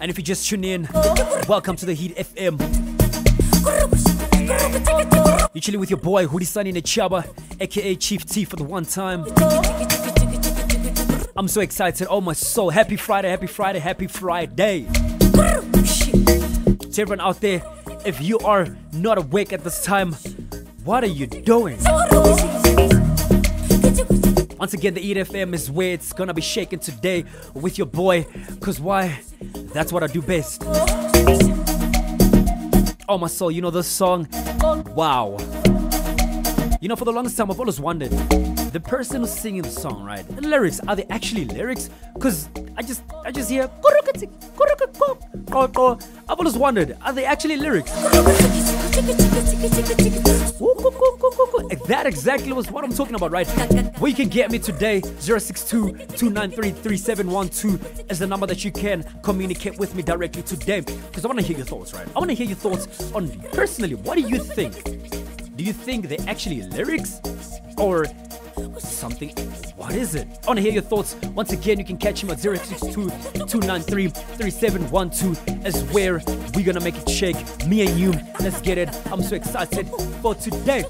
And if you just tune in, welcome to the Heat FM. You're chilling with your boy Sunny Netshiavha, aka Chief T for the one time. I'm so excited. Oh my soul. Happy Friday, happy Friday, happy Friday. To everyone out there, if you are not awake at this time, what are you doing? Once again, the Heat FM is where it's gonna be shaking today with your boy. Cause why? That's what I do best. Oh my soul, you know this song? Wow. You know, for the longest time, I've always wondered the person who's singing the song, right? The lyrics are they actually lyrics? Cause I just I just hear. I've always wondered, are they actually lyrics? That exactly was what I'm talking about, right? Where you can get me today, 062 293 3712 is the number that you can communicate with me directly today. Because I want to hear your thoughts, right? I want to hear your thoughts on personally, what do you think? Do you think they're actually lyrics? Or something. What is it? I want to hear your thoughts. Once again, you can catch him at 062 293 3712 as where we're gonna make it shake. Me and you, let's get it. I'm so excited for today.